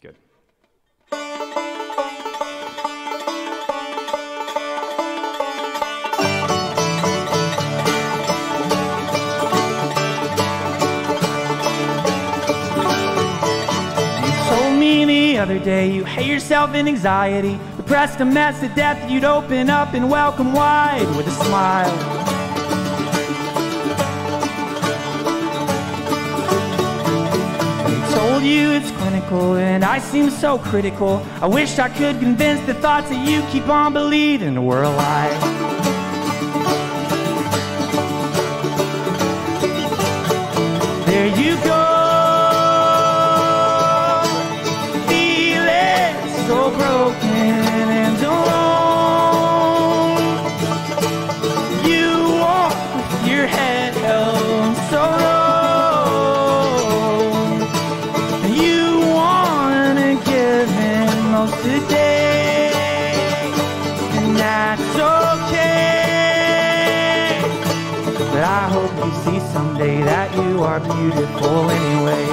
Good. told me the other day you hate yourself in anxiety, depressed a mess to death, you'd open up and welcome wide with a smile. Told you it's clinical and I seem so critical. I wish I could convince the thoughts that you keep on believing were a lie. But I hope you see someday that you are beautiful anyway.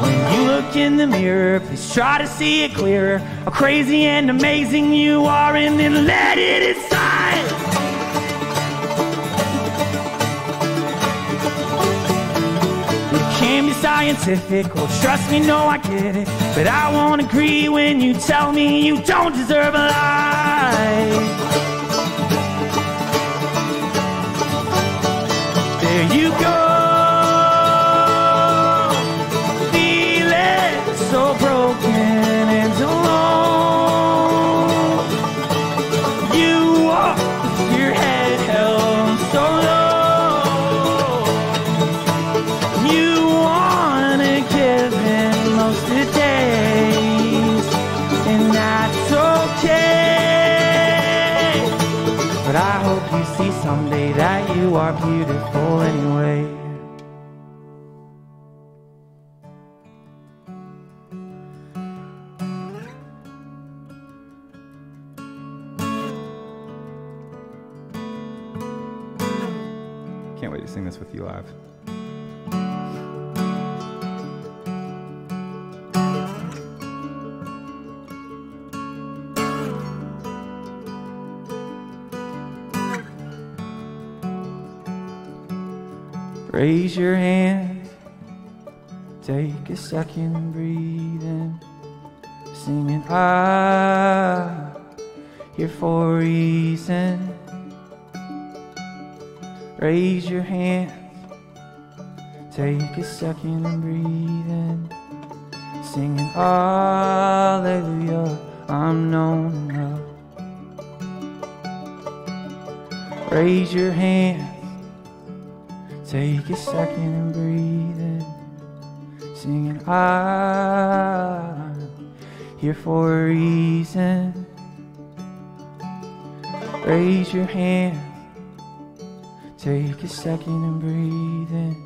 When you look in the mirror, please try to see it clearer. How crazy and amazing you are, and then let it inside. Scientific, well, trust me, no, I get it. But I won't agree when you tell me you don't deserve a life. Okay. But I hope you see someday that you are beautiful anyway. Can't wait to sing this with you live. Raise your hand, take a second, breathe in, singing ah, here for a reason. Raise your hand, take a second, breathe in, singing hallelujah, I'm known and loved. Raise your hand. Take a second and breathe in, singing I'm here for a reason. Raise your hand, take a second and breathe in,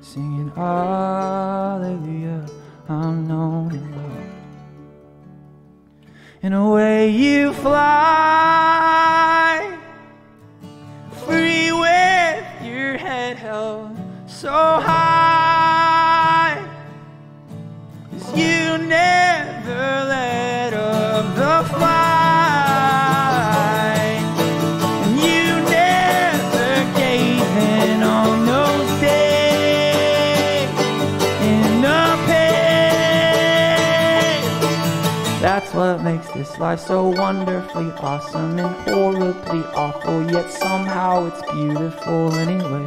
singing Hallelujah, I'm known and loved. And away you fly so high. 'Cause you never let up the fight. And you never gave in on those days in the pain. That's what makes this life so wonderfully awesome and horribly awful, yet somehow it's beautiful anyway.